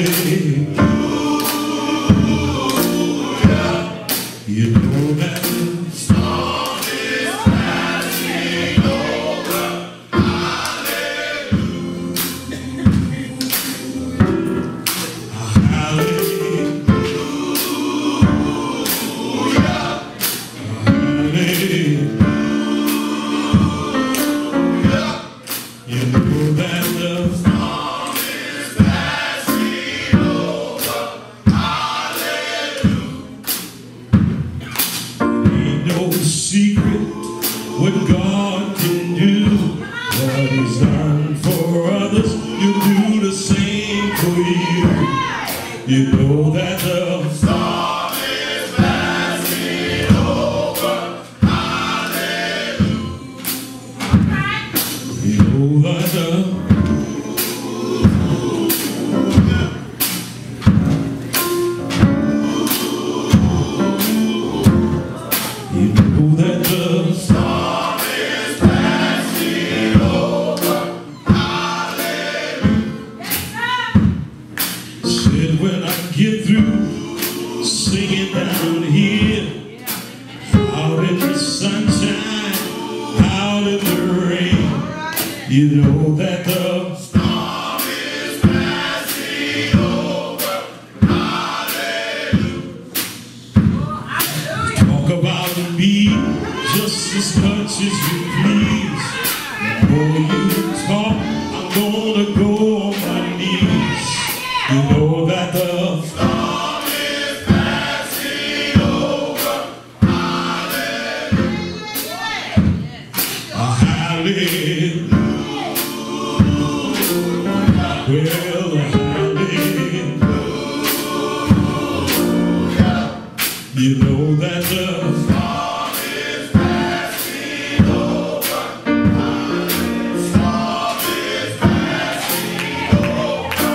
You know that what God can do. What he's done for others, you do the same for you. You know that the singing down here out in the sunshine, out in the rain. You know that the storm is passing over. Hallelujah. Talk about just as as you please. Before you talk, I'm gonna go. Well. You know that the storm is passing over. Storm is passing over.